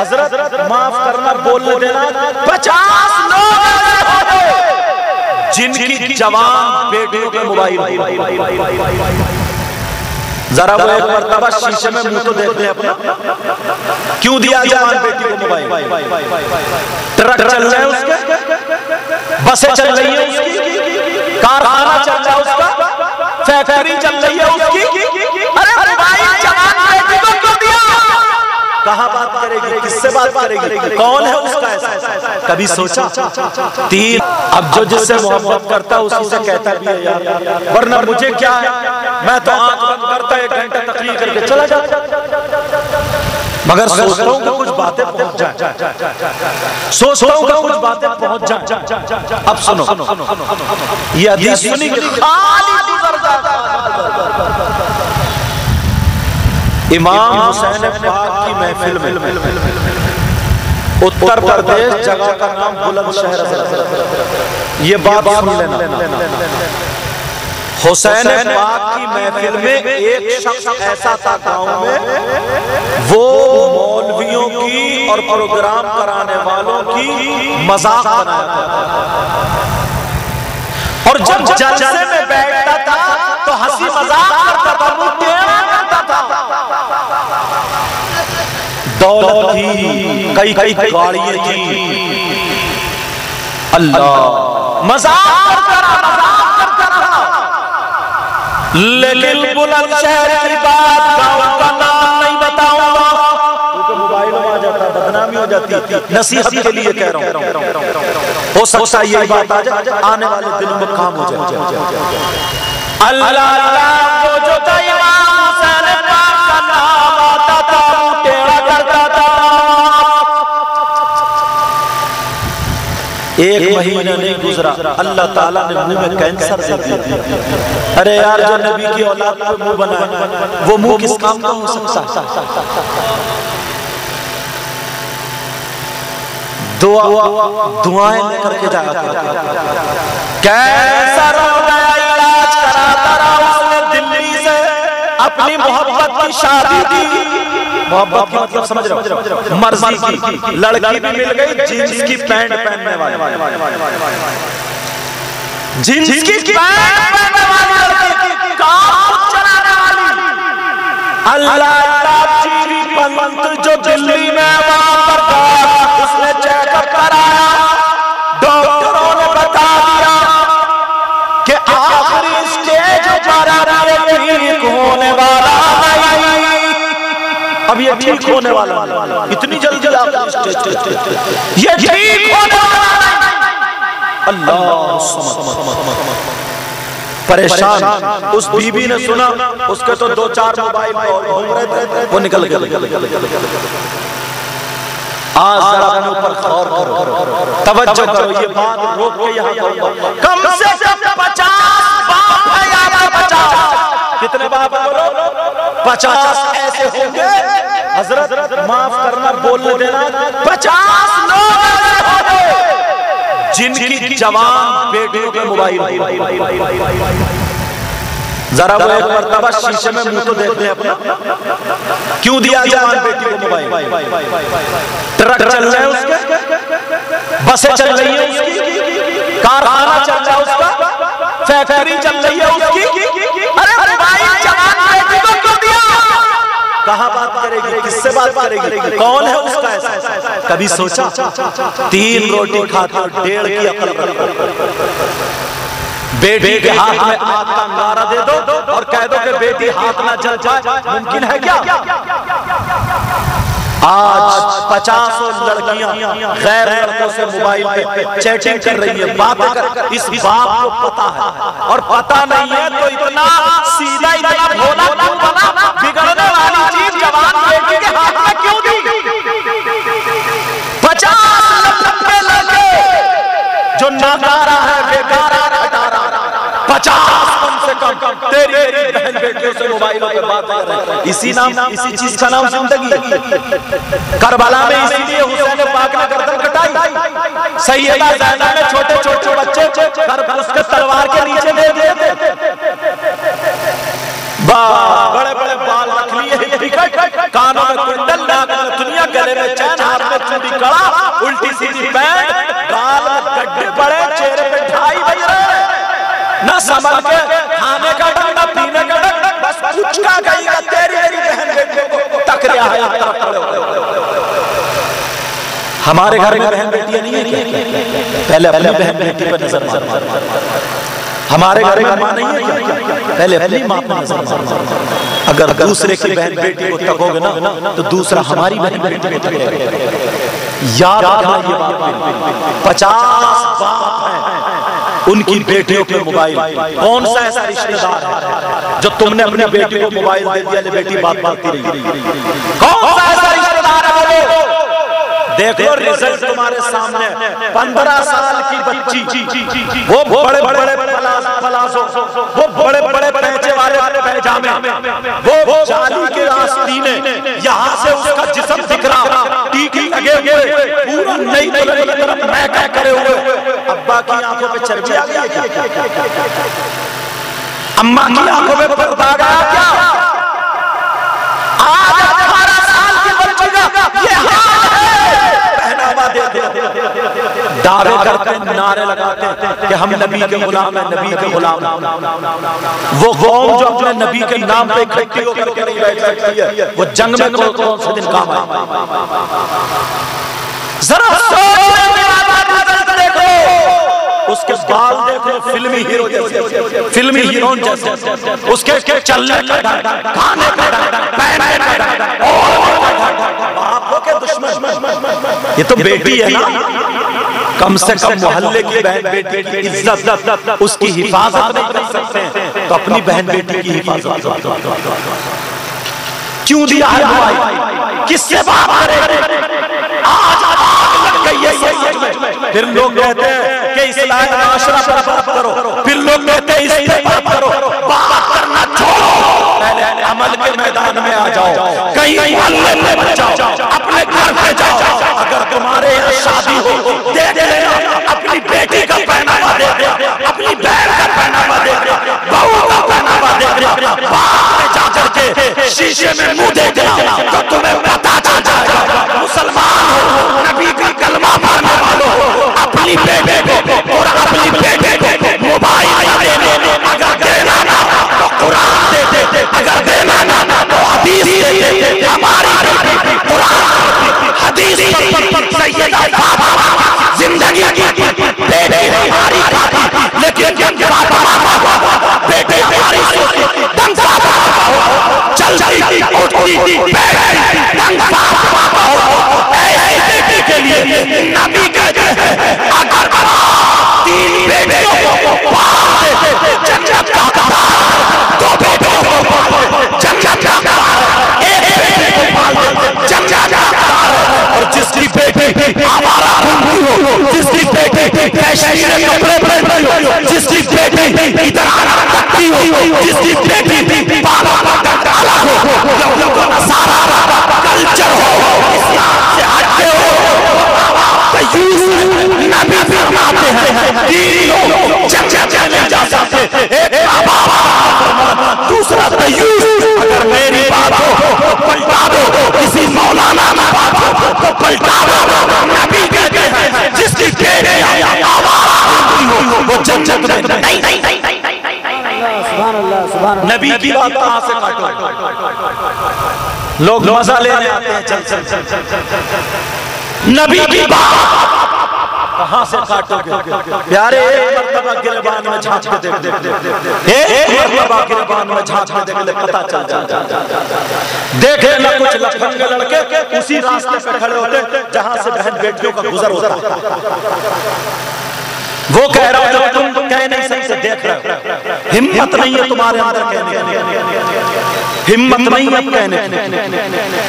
हज़रत माफ़ करना बोलने देना। पचास लोग जिनकी जवान बेटियों के मोबाइल जरा वो एक मरतबा शीशे में मुँह तो देख ले अपना। क्यों दिया जवान बेटी को मोबाइल? ट्रक चल रहे हैं उसके? बसें चल रही है उसकी? कारखाना चल रहा है उसका? फैक्ट्री चल रही है उसकी? अरे मोबाइल जवान बेटी को क्यों दिया कहा बात करेगी? किससे बात करेगी? कौन है उसका ऐसा? कभी सोचा? तीन। अब जो जिससे मोहब्बत करता है उसी से कहता भी है यार। वरना मुझे क्या है? मैं तो आँख बंद करता एक घंटा तकलीफ़ करके चला जाता। मगर सोचता हूँ कि कुछ बातें पहुँच जाए। सोचता हूँ कि कुछ बातें पहुँच जाए। अब सुनो। ये हदीस सुनी खाली गुजर जाता इमाम हुसैन पाक की महफिल में। उत्तर प्रदेश जगह का नाम बुलंदशहर ये बात सुन लेना। हुसैन पाक की महफिल में एक शख्स ऐसा था गाँव में वो मौलवियों की और प्रोग्राम कराने वालों की मज़ाक बनाया और जब जलसे में बैठता था तो हँसी मज़ाक करता था मुँह टेढ़ा करता था दौलत थी कई कई गाड़ियाँ थी। अल्लाह। मज़ाक करता रहा मज़ाक करता रहा। लेकिन बुलंदशहर की बात गाँव का नाम नहीं बताऊँगा। क्योंकि मोबाइल में आ जाता बदनामी हो जाती। नसीहत के लिए कह रहा हूँ। हो सकता है यही बात आ जाए आने वाले दिनों में काम हो जाए। अल्लाह अल्लाह को जो था इमाम हुसैन एक महीना नहीं गुजरा अल्लाह ताला ने मुँह में कैंसर दे दिया। अरे यार जो नबी की औलाद पे मुँह बनाया। वो मुँह किस काम का हो सकता दुआ दुआएँ लेकर के जाया कैंसर हो गया इलाज कराता रहा उसने दिल्ली से? अपनी मोहब्बत की शादी दी मोहब्बत की मतलब समझ रहे हो? मर्ज़ी की। लड़की भी मिल गई जींस की पैंट पहनने वाली। जींस की पैंट पहनने वाली लड़की कार चलाने वाली। अल्लाह अल्लाह जी पंत जो दिल्ली अब ये ठीक होने वाला नहीं। इतनी जल्दी स्टेज ये ठीक होने वाला नहीं अल्लाह परेशान। उस बीबी ने सुना उसके तो दो चार मोबाइल घूम रहे थे। वो निकल गए आज जरा अपने ऊपर गौर करो। तवज्जो करो ये बात रोक के यहाँ कम से कम पचास है पचास कितने बाप बोलो पचास ऐसे होंगे। हज़रत माफ़ करना बोलने देना पचास लोग होंगे जिनकी जवान बेटियों के मोबाइल जरा वो एक मरतबा शीशे में मुँह तो देख ले अपना। क्यों दिया जवान बेटी को मोबाइल? ट्रक चल रहे हैं उसके? बसें चल रही है उसकी? कारखाना चल रहा है उसका? फैक्ट्री चल रही है उसकी अरे मोबाइल जवान बेटी को क्यों दिया कहा बात करेगी किससे बात करेगी। कौन है उसका ऐसा? कभी सोचा? तीन रोटी खाते डेढ़ की अकल बेटी के हाथ में आग का अंगारा दे दो और कह दो कि बेटी हाथ ना जल जाए। मुमकिन है क्या? आज पचासों लड़कियाँ गैर लड़कों से मोबाइल पे चैटिंग कर रही है। बात कर, इस बाप को पता है। और पता नहीं है तो इतना सीधा इतना भोला क्यों बना बिगड़ने वाली चीज़ जवान बेटी के हाथ में क्यों दी पचास लड़के लड़के जो नाकारा है बेकारा हटारा पचास कम से कम। तेरी बहन बेटियों से मोबाइलों पे बात कर रहे हैं। इसी नाम इसी चीज़ का नाम ज़िंदगी। करबला में इसीलिए हुसैन पाक ने गर्दन कटाई। सैयदा ने छोटे छोटे बच्चे कर उसके तलवार के नीचे दे दिए थे बड़े बड़े बाल रख लिए। कानों में कुंडल नाक में दुनिया गले में चैन हाथ में चूड़ी कड़ा उल्टी सीधी पैंट न समझ के खाने का डर न पीने का डर बस कुछ का गई तेरी मेरी बहन बेटे को टकरिया है हो हमारे घर में बहन बेटियाँ नहीं है क्या पहले अपनी बहन बेटी पर नज़र मार। हमारे घर में माँ नहीं है क्या? पहले अपनी माँ पर नज़र मार। अगर दूसरे की बहन बेटी को तकोगे ना तो दूसरा हमारी बहन बेटी को तकेगा। याद रखना ये बात। पचास बाप हैं। उनकी बेटियों के मोबाइल। कौन सा ऐसा रिश्तेदार है जो तुमने अपने बेटी को मोबाइल दे दिया ले बेटी बात बात रही। कौन सा ऐसा रिश्तेदार है देख लो रिज़ल्ट तुम्हारे सामने। पंद्रह साल की बच्ची। वो बड़े बड़े वो बड़े बड़े पैचे वाले वाले पैजामे वो जाली के आस्तीने यहाँ से उसका जिस्म दिख रहा। टीकी लगे हुए। नई मैं क्या करे हुए अब्बा की आँखों पे चर्बी आ क्या अम्मा की आँखों में पर्दा आ गया क्या आज अठारह साल की बच्ची का ये हाल है पहनावा देते दावे करते नारे लगाते कि हम नबी के गुलाम हैं नबी के गुलाम वो कौम जो अपने नबी के नाम पे इकट्ठी होकर नहीं बैठ सकती है, वो जंग में कौन कौन से दिन काम आए? जरा देखो। उसके बाल देख फिल्मी हीरो जैसे। फिल्मी हीरो जैसे। उसके चलने का खाने का पहनने का बापों के दुश्मन। ये तो बेटी है ना? कम से कम मोहल्ले की बहन बेटी की इज़्ज़त उसकी हिफाजत नहीं कर सकते हैं। तो अपनी बहन बेटी की हिफाजत। क्यों दिया है किससे बात करे आज है, ये में। फिर लोग कहते हैं कि इस्लाम माशरा पर बात करो। फिर लोग कहते हैं इस पे करो। बात करना छोड़ो। पहले अमल के मैदान में आ जाओ। कहीं मोहल्ले में मत जाओ। अपने घर पे जाओ। अगर तुम्हारे यहाँ शादी हो, देख लेना अपनी बेटी का पहनावा दे दे। अपनी बहन का पहनावा दे दे। बहू का पहनावा दे दे। बाहर जा करके शीशे में मुँह देखना तो तुम्हें नबी कहते हैं, अगर तीन बेटियों को जन्नत का दो बेटियों को जन्नत का एक बेटे को जन्नत का और जिसकी बेटी घूमती हो, जिसकी बेटी फ़ैशन कपड़े पहनती हो, जिसकी बेटी इधर आना करती हो, जिसकी बेटी बाबा का डाला हो सारा कल्चर हो, इस्लाम से हटते हो नबी फरमाते हैं तीन लोग जन्नत चले जा सकते दूसरा तयूस अगर मेरी बात हो तो पलटा दो किसी मौलाना ना बात हो तो पलटा दो नबी कहते हैं, जिसकी बेटे आवाज़ वो जन्नत में नहीं। नहीं नहीं नबी की बात कहाँ से काटो? लोग मज़ा लेने आते हैं। चल चल चल चल। नबी की बात। कहाँ से काटोगे? प्यारे एक मर्तबा गिरबान में झाँक के देख। देख एक मर्तबा गिरबान में झाँक के देख ले पता चल जाए देखे ना कुछ लफंगे लड़के उसी रास्ते पे खड़े होते जहाँ से बहन बेटियों का गुजर होता वो कह रहा है तुम कह नहीं सकते देख रहे हो। हिम्मत नहीं है तुम्हारे अंदर कहने की। हिम्मत नहीं है। कहने की।